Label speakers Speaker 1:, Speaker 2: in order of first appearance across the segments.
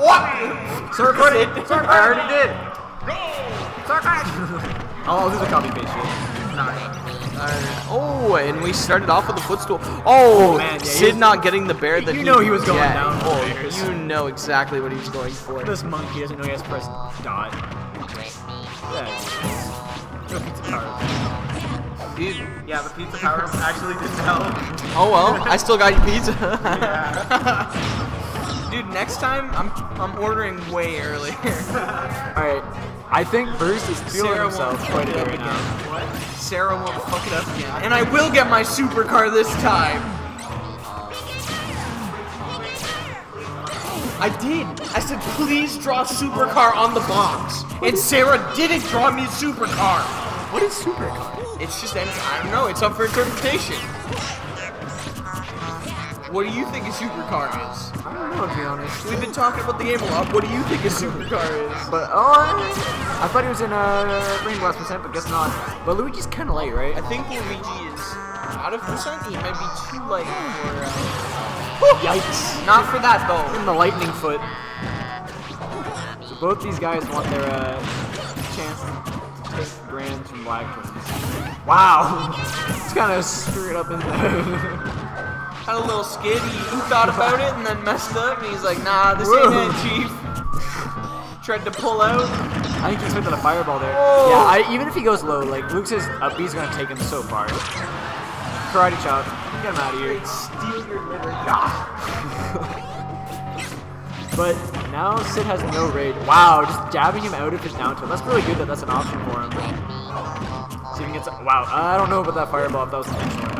Speaker 1: What?
Speaker 2: Circle it.
Speaker 1: Circle.
Speaker 2: I already did.
Speaker 1: Circle.
Speaker 2: Oh, this is a copy paste shit.
Speaker 1: Nice.
Speaker 3: Oh, and we started off with a footstool. Oh,
Speaker 2: Oh, man, yeah,
Speaker 3: Sid
Speaker 2: was-
Speaker 3: not getting the bear that
Speaker 2: You
Speaker 3: he,
Speaker 2: know he was going
Speaker 3: yeah,
Speaker 2: down for
Speaker 3: Oh, you know exactly what he was going for.
Speaker 2: This monkey doesn't know he has to press dot. Yeah. Pizza power.
Speaker 1: Yeah, the pizza power actually didn't help.
Speaker 3: Oh well, I still got you pizza.
Speaker 1: Yeah.
Speaker 3: Dude, next time I'm I'm ordering way earlier.
Speaker 2: Alright. I think Bruce is feeling
Speaker 3: Sarah
Speaker 2: himself quite a bit
Speaker 3: it
Speaker 2: right now.
Speaker 3: again. Sarah won't fuck it up again, and I will get my supercar this time. I did. I said, please draw supercar on the box, and Sarah didn't draw me a supercar.
Speaker 2: What is supercar?
Speaker 3: It's just, I don't know. It's up for interpretation. What do you think a supercar is?
Speaker 2: I don't know to be honest.
Speaker 3: We've been talking about the game a lot. What do you think a supercar is?
Speaker 2: But oh, I, I thought he was in uh, Rain Blast percent, but guess not. But Luigi's kind of late, right?
Speaker 3: I think Luigi is out of percent. He might be too late for. Uh,
Speaker 2: Yikes!
Speaker 3: not for that though.
Speaker 2: In the lightning foot. So both these guys want their uh, chance to take brands from Black Twins. Wow! it's kind of screwed up in there.
Speaker 3: Had a little skid. He, he thought about it and then messed up. And he's like, Nah, this
Speaker 2: Whoa.
Speaker 3: ain't it, Chief. Tried to pull out.
Speaker 2: I think he expected a fireball there.
Speaker 3: Whoa.
Speaker 2: Yeah, I, even if he goes low, like Luke says, up B's gonna take him so far. Karate chop. Get him out of here.
Speaker 3: Steal your liver.
Speaker 2: But now Sid has no raid. Wow, just jabbing him out of his down tilt. That's really good that that's an option for him. See if he gets. Wow, I don't know about that fireball if that was intentional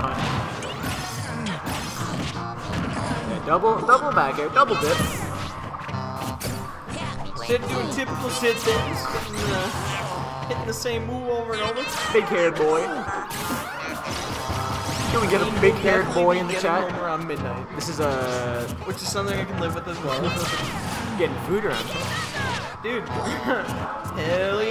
Speaker 2: double, double back air, double dip.
Speaker 3: Sid doing typical Sid things. Hitting the, hitting the same move over and over.
Speaker 2: Big haired boy. Can we get a big haired boy in the chat?
Speaker 3: around midnight,
Speaker 2: This is uh,
Speaker 3: which is something I can live with as well.
Speaker 2: getting food around.
Speaker 3: Dude, hell yeah!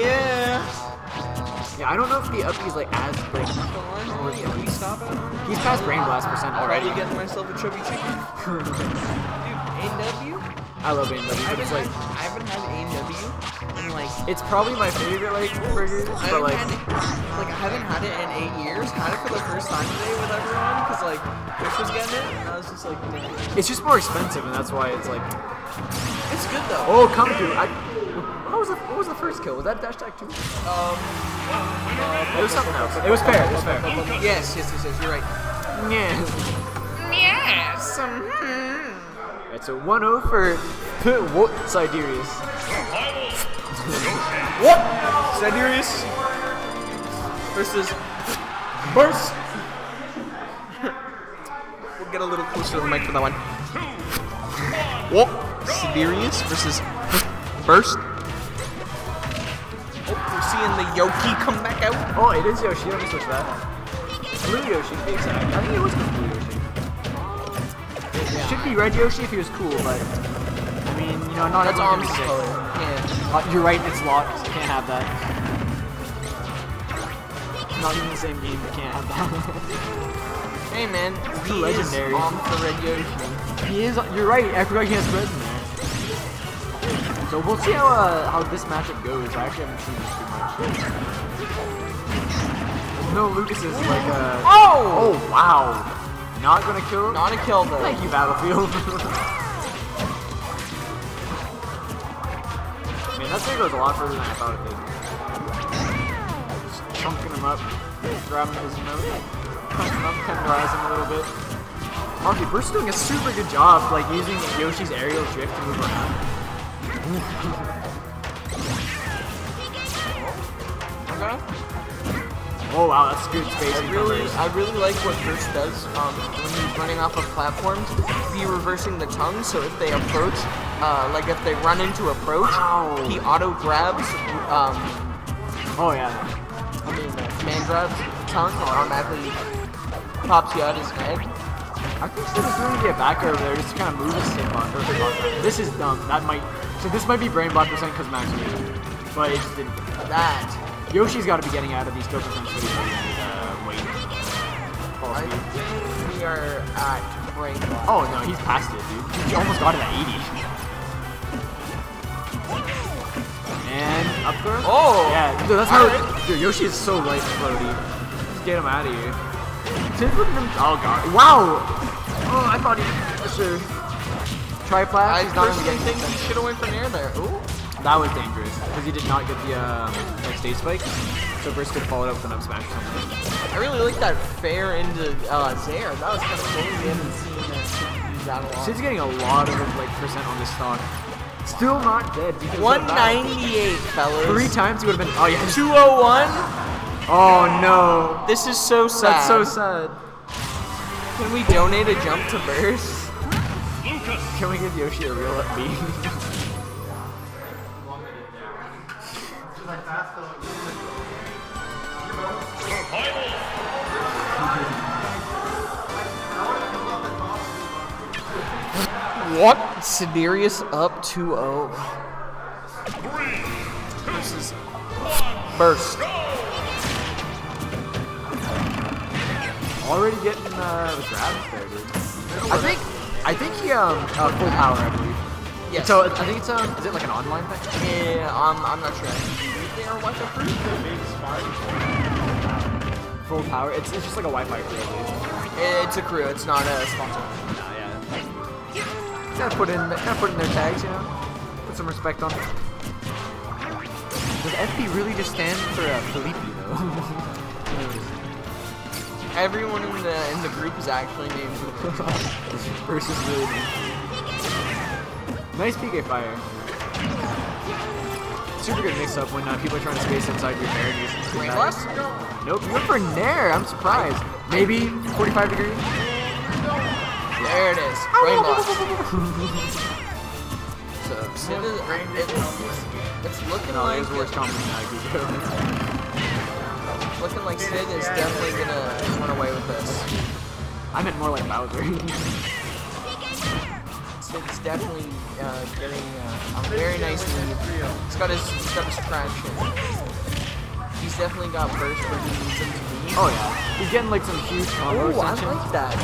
Speaker 2: Yeah, I don't know if the up is like as like.
Speaker 3: On, homie, if we stop it,
Speaker 2: He's past brain blast percent
Speaker 3: already
Speaker 2: already.
Speaker 3: getting myself a chubby chicken. Dude, A&W?
Speaker 2: I love it,
Speaker 3: I
Speaker 2: but
Speaker 3: haven't,
Speaker 2: it's
Speaker 3: had,
Speaker 2: like
Speaker 3: I haven't had A&W in like
Speaker 2: it's probably my favorite like burger,
Speaker 3: I
Speaker 2: but
Speaker 3: haven't
Speaker 2: like
Speaker 3: had like I haven't had it in eight years. Had it for the first time today with everyone because like Chris was getting it. And I was just like, "Nah."
Speaker 2: it's just more expensive, and that's why it's like.
Speaker 3: it's good though.
Speaker 2: Oh, come through! I. What was the What was the first kill? Was that dash tag two?
Speaker 3: Um,
Speaker 2: It was something else. It was fair. It was fair.
Speaker 3: yes, yes, yes, yes. You're right.
Speaker 2: Yeah.
Speaker 3: Yes. Um, hmm.
Speaker 2: It's a 1-0 for what Sidereus.
Speaker 3: What? Sidereus versus Burst. we'll get a little closer to the mic for that one. What? Sidereus versus Burst. We're seeing the Yoki come back out.
Speaker 2: Oh, it is Yoshi. Let me switch that. Blue Yoshi to be exact. I think it was Blue Yoshi. It should be Red Yoshi if he was cool, but I mean, you know, not
Speaker 3: That's Arm's color. Yeah.
Speaker 2: Uh, you're right, it's locked. You can't have that. Not even the same game, you can't have that.
Speaker 3: Hey man, he
Speaker 2: Legendary.
Speaker 3: is on the Red Yoshi.
Speaker 2: he is. You're right. I forgot he has red. So we'll see how uh, how this matchup goes. I actually haven't seen this too much. No, Lucas is like uh.
Speaker 3: Oh!
Speaker 2: Oh wow! Not gonna kill him.
Speaker 3: Not a kill though.
Speaker 2: Thank you, Battlefield. Man, that thing goes a lot further than I thought it did. Just chunking him up, grabbing his nose, chunking him up, tenderize him a little bit. Bruce is doing a super good job, like using Yoshi's aerial drift to move around. Oh wow, that's good space.
Speaker 3: I really, I really like what Burst does um, when he's running off of platforms. Be reversing the tongue, so if they approach, uh, like if they run into approach,
Speaker 2: Wow.
Speaker 3: he auto grabs. Um,
Speaker 2: Oh yeah.
Speaker 3: I mean, man command grabs tongue and automatically pops you out his head.
Speaker 2: I think is going to be a backer over there just to kind of move his hitbox or hitbox. This is dumb. That might. So this might be brain block percent because Max Reed. But it just didn't.
Speaker 3: That.
Speaker 2: Yoshi's got to be getting out of these go percent pretty uh, wait.
Speaker 3: I think we are at brain block.
Speaker 2: Oh no, he's past it, dude. He almost got it at 80. And up throw.
Speaker 3: Oh!
Speaker 2: Yeah, dude, that's how.
Speaker 3: Alright.
Speaker 2: Dude, Yoshi is so light and floaty. Just get him out of here. Since looking him. Oh god. Wow. Oh, I thought he. Was. Sure. Triplat.
Speaker 3: I
Speaker 2: He's not gonna get.
Speaker 3: think he should have went for Nair there. Ooh.
Speaker 2: That was dangerous because he did not get the um, next stage spike. So Burst could follow it up with an up smash.
Speaker 3: I really like that fair into uh, Zaire. That was kind of cool. We haven't seen that use that a lot.
Speaker 2: Sid's getting a lot of like percent on this stock. Still not dead. because of that.
Speaker 3: 198, fellas.
Speaker 2: Three times he would have been. Oh yeah.
Speaker 3: 201.
Speaker 2: Oh no.
Speaker 3: This is so sad.
Speaker 2: That's so sad.
Speaker 3: Can we donate a jump to Burst?
Speaker 2: Can we give Yoshi a real up B?
Speaker 3: What? Sidereus up 2-0. This is Burst.
Speaker 2: Already getting uh, the grabs there, dude. I think. I think he um uh, full power, I believe.
Speaker 3: Yes.
Speaker 2: So I think it's um. Is it like an online thing?
Speaker 3: Yeah, um, I'm not sure. They are.
Speaker 2: Full power. It's, it's just like a Wi-Fi crew,
Speaker 3: It's a crew. It's not a sponsor.
Speaker 2: Nah, yeah. Gotta put in, gotta put in their tags, you know. Put some respect on. it. Does FP really just stand for uh, Felipe though?
Speaker 3: Everyone in the in the group is actually named.
Speaker 2: Versus really nice PK fire. Super good mix up when uh, people are trying to space inside your hair. and you just
Speaker 3: Rain
Speaker 2: Nope, you went for Nair. I'm surprised. Maybe 45 degrees?
Speaker 3: There it is. Rain Blast. so Sid is. It, it's looking
Speaker 2: No,
Speaker 3: like
Speaker 2: it was worse combo than I could
Speaker 3: looking like Sid is definitely gonna run away with this.
Speaker 2: I meant more like Bowser.
Speaker 3: Sid's definitely uh, getting uh, a very nice lead. He's got his he's got his traction. He's definitely got burst where he needs him to be.
Speaker 2: oh yeah, he's getting like some huge combos.
Speaker 3: Oh, I like that.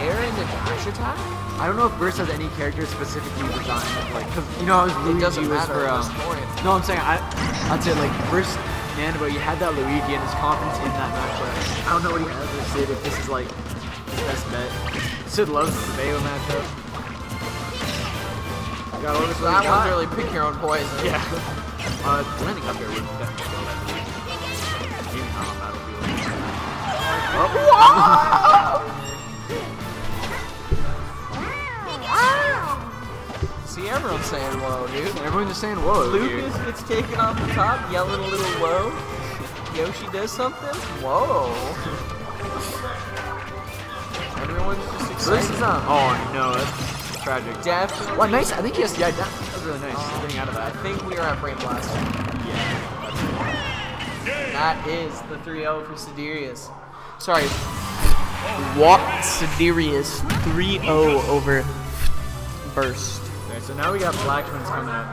Speaker 3: Air and the dash attack.
Speaker 2: I don't know if Burst has any characters specifically designed, like, cause you know how his Luigi
Speaker 3: doesn't
Speaker 2: was
Speaker 3: matter
Speaker 2: for um. No, I'm saying I, I'd say like Burst Nando, you had that Luigi and his confidence in that match. But I don't know what he has with Sid. If this is like his best bet. Sid loves the Bayo matchup. Got all this
Speaker 3: So that one's really pick your own poison.
Speaker 2: Yeah. Uh, landing up here would definitely kill that. Maybe not on battlefield.
Speaker 3: See, everyone's saying whoa, dude.
Speaker 2: Everyone's just saying whoa. here.
Speaker 3: Lucas gets taken off the top, yelling a little whoa. Yoshi does something. Whoa. Everyone's just
Speaker 2: So this
Speaker 3: excited.
Speaker 2: is um. Oh no, that's tragic.
Speaker 3: Definitely.
Speaker 2: What nice? I think yes. Yeah, that, that was really nice. Getting out of that.
Speaker 3: I think we are at Brain Blast.
Speaker 2: Yeah.
Speaker 3: That is the 3-0 for Sidereus. Sorry. What? Sidereus 3-0 over Burst.
Speaker 2: Okay, so now we got Black Twins coming up.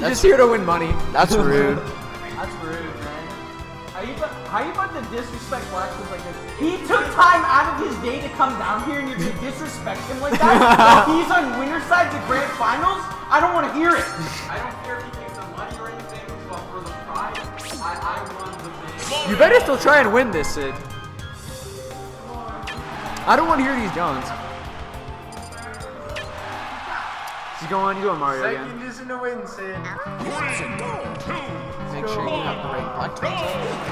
Speaker 2: You're just here to win money.
Speaker 3: That's rude. That's rude, man. How you, about, how you about to disrespect Black Twins like this? He took time out of his day to come down here and you're gonna disrespect him like that? he's on winner side to grand finals? I don't want to hear it.
Speaker 1: I don't care if he takes the money or anything, but for the prize, I, I won the big.
Speaker 2: You better still try and win this, Sid. I don't want to hear these Johns. He's going, he's going Mario again.
Speaker 1: Second isn't a win, Sid.
Speaker 3: Make sure you have the right Black Twins.